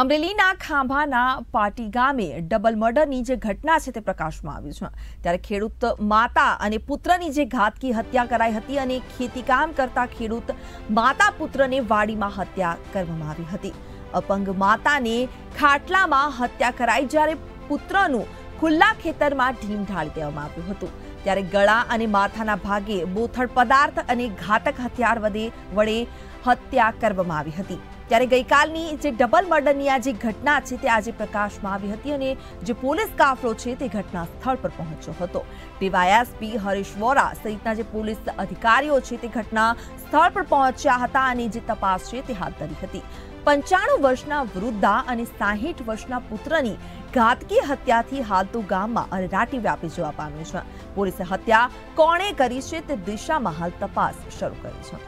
અમરેલીના ખાંભાના પાટી ગામે ડબલ મર્ડરની જે ઘટના છે તે પ્રકાશમાં આવી છે. ત્યારે ખેડૂત માતા અને પુત્રની જે ઘાતકી હત્યા કરાઈ હતી અને ખેતીકામ કરતા ખેડૂત માતા પુત્રને વાડીમાં હત્યા કરવામાં આવી હતી. અપંગ માતાને ખાટલામાં હત્યા કરાઈ જ્યારે પુત્રનું ખુલ્લા ખેતરમાં ઢીમ ઢાળી દેવામાં આવ્યું હતું. ત્યારે ગળા અને માથાના ભાગે બોથડ પદાર્થ અને ઘાતક હથિયાર વડે વડે હત્યા કરવામાં આવી હતી. ત્યારે ગઈકાલની જે ડબલ મર્ડરની આ જે ઘટના છે તે આજે પ્રકાશમાં આવી હતી અને જે પોલીસ કાફલો છે તે ઘટના સ્થળ પર પહોંચ્યો હતો. ડીવાયએસપી હરીશ વોરા સહિતના જે પોલીસ અધિકારીઓ છે તે ઘટના સ્થળ પર પહોંચ્યા હતા અને જે તપાસ છે તે હાથ ધરી હતી. પંચાણું વર્ષના વૃદ્ધા અને સાહીઠ વર્ષના પુત્રની ઘાતકી હત્યાથી હાલ તો ગામમાં અરેરાટી વ્યાપી જવા પામ્યું છે. પોલીસે હત્યા કોણે કરી છે તે દિશામાં હાલ તપાસ શરૂ કરી છે.